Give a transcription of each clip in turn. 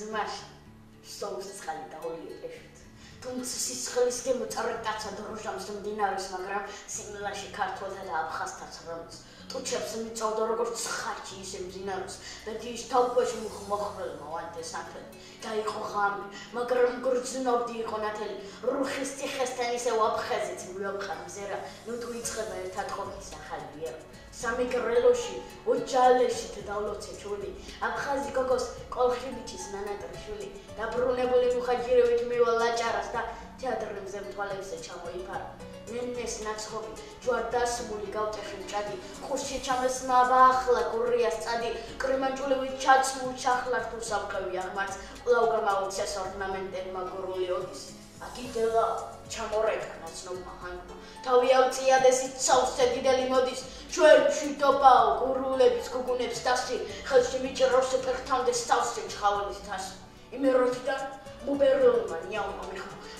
ძმაში. სწორს წყალი დაულიეთეშით თუმცა სისხლის გემო წარეკაცა დროჟამს მდინარეს მაგრამ სიმლაში ქართველთა და აფხაზთა ცრომს ტუჩებს მიწავდა როგორც ხარჭი ისე მძინაროს და დის თავქვეშ მოხმოხრელ მოვანტე საფენ და იყო ღამი მაგრამ გრძნობდი იყო ნათელი. რუხის ციხესთან ისე ვაფხაზეთ მიოხარ მზერა ნუ თუ იწება ერთად ხოქის ახალია სამი გრელოში ოჯალეში დავლოცე ჩვენი აფხაზი გოგოს კოლხიბიჩის ნანატრიშვილი. დაბრუნებული მუხაჯირებით მივალა ჭარას და თეატრებზე მთვალებზე ჩამოიფარა. ნენეს ნაცხოვი ჯვარდასმული გავტეხი მჭადი ხურში ჩამეს მაბახლა გურიას წადი კრიმანჭულივი ჩაცმულ ჩახლარ თუ სამყევი აღმარც ყლავ გამაოცეს ორნამენტები მაგურული ოდის. აკიდელა ჩამორეკა ნაცნობმა ხანმა თავი ავწიადეს იცავსე დიდელი მოდის. ჩვენში დობაო გურულების გუგუნებს დასი. ხელში მიჭროს პერტამდე სწავსე ჩხავალის თასი. იმეროთიდან მუბერლმა ნიაუმა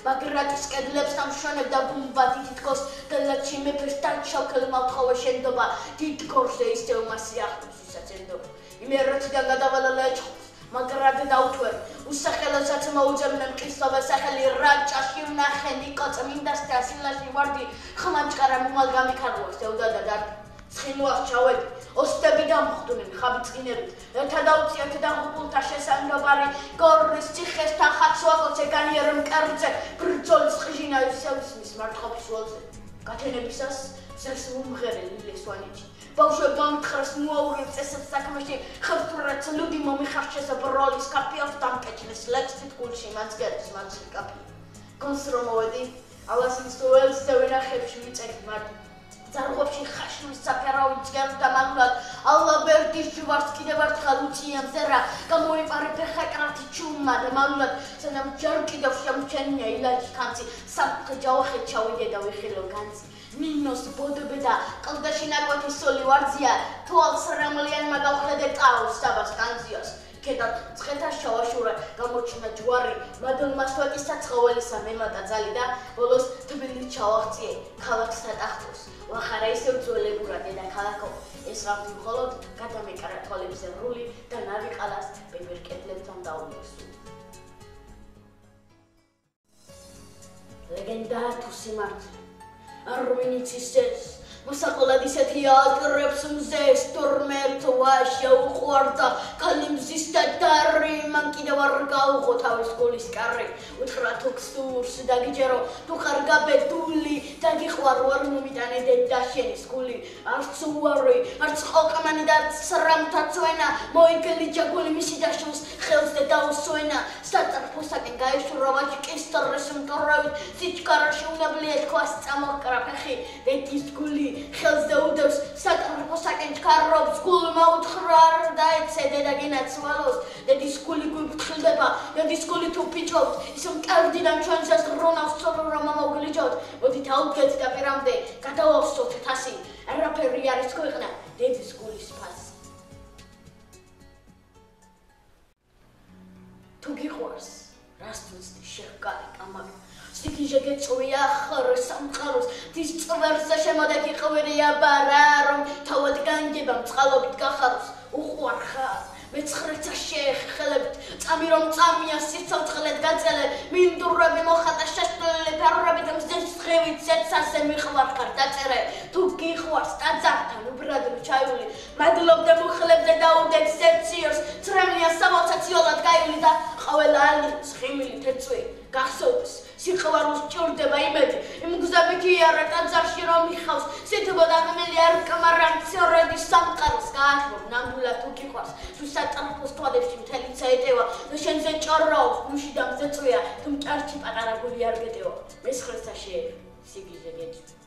ბაგრატის კედლებს ამშვენებდა ბუმბათი თითქოს დელაჩი მეფეს დაჩოქელ მავთხოვე შენდობა დიდ გორზე ისევ მასი ახლოს ისაცენდობა იმეროთიდან გადავალა ლეჩხოს მაგრად დაუთვერ უსახელოსაც მოუძებნენ ყისობა სახელი რაჭაში ვნახე ნიკო წმინდას და სილაში ვარდი ხმაჭკარა მომალგამი ქარვას ეუდა და და ცხინვალს ჩავედი ოსტები დამხვდნენ ხაბიწყინებით ერთად აუციათ და ხუბულთა შესანიშნავი გორის ციხესთან ხაცვაკოცე განიერ მკერდზე ბრძოლის ხიჟინა ისევსმის მარტყოფის ველზე. გათენებისას ზეს უმღერელი ლესვანიჩი ბავშვებმა მთხრას მოაურებს წესებს საქმეში ხერხურად ლუდი მომიხარჩეს ბროლის კაფეოს დამკეჭნეს ლექსით გულში მაცგერის მაცი კაფე კონსრომოვედი ალასის თუელს ზევინახებში მიწեք მარტო. ზარღობში ხაშმის საფერავით გერდა მაგულად ალაბერტის ჯვარს კიდევ ერთხელ უციემ ზერა გამოიპარე ფეხა კრათი ჩუმა და მაგულად სანამ ჯერ კიდევ შემჩენია ილაჯი კანცი საფხე ჯავახე ჩავიდე და ვიხილო განცი მინოს ბოდბე და კლდაში ნაკვეთი სული ვარძია თვალს რამლიან მაგავხედე ტაოს საბას კანციოს ქედა ცხეთა შავაშურა გამოჩინა ჯვარი. მადლ მასვაკისა ცხოველისა მემატა ძალი და ბოლოს თბილი ჩავახციე ქალაქს დატახტოს ვახარა ისე ძოლებურად და ქალაქო. ეს რამდი მხოლოდ გადამეკარა თვალებზე რული და ნავი ყალას პეპერკეტლებთან დაუნესო ლეგენდა თუ სიმართლე არ ვინიცის ეს მოსაყოლად ისეთი აკრებს მზეს თორმერთ ვაშა უყვარდა მან კიდევ არ გაუღო თავის გულის კარი უთხრა თუ ქსურს დაგიჯერო თუ ხარ გაბედული დაგიყვარო არ მომიტანე დედა შენის გული. არც უარი არც ყოყმანი და არც სრამთა წვენა. მოიგლი ჯაგული მისი დაშოს ხელზე დაუსვენა საწრფოსაკენ გაიშურა ვაჭკის ტრეს მტორავით სიჩქარაში უნებლიე თქვას წამოყრა ფეხი დედის გული ხელზე ჩქარობს გულმა უთხრა და ეცედე და გინაცვალოს დედის გული გიფრთხილდება დედის გული თუ ფიჭობს ის მკერდიდან ჩვენსაც რონავს სწორო რომ მოგლიჯოთ მოდი თავგეთ და პირამდე გადავავსოთ თასი. არაფერი არის ქვეყნა დედის გულის ფასი. თუ გიყვარს რას თვისდი შეხკარი კამაკი სიკი შეგეწვია ხარ სამყაროს დის წვერზე შემოდექი ყვირია ბარა რომ თავად განგება მწყალობით გახაროს. უყვარ ხარ მეცხრეცა შეხელებით წამი რომ წამია სიცოცხლეთ გაწელე მინდურები მოხატა შეშლილი ფერურებით მზეს ხევით ზეცასე მიხვარ ხარ დაწერე. თუ გიხვარს ტაძართან უბრალოდ ჩაიული მადლობდე მუხლებზე დაუდეთ სექციორს ცრემლია სამოცაციოლად გაივლი და ყოველ ალი ცხიმილი თეწვი გახსოვს სიყვარულს ჭორდება იმედი. იმ გზაბეთი არა ტაძარში რომ მიხავს სითბო და ღმილი არ კმარან ცორედი სამყაროს გააშვო ნამდვილად თუ გიყვარს თუ სატრფოს თვალებში მთელი წაეტევა. და შენზე ჭორაობს გუში და მზეწვია თუ მჭარჩი პატარა გული არ გეტევა. მესხრეცა შეე სიგიზე გეტი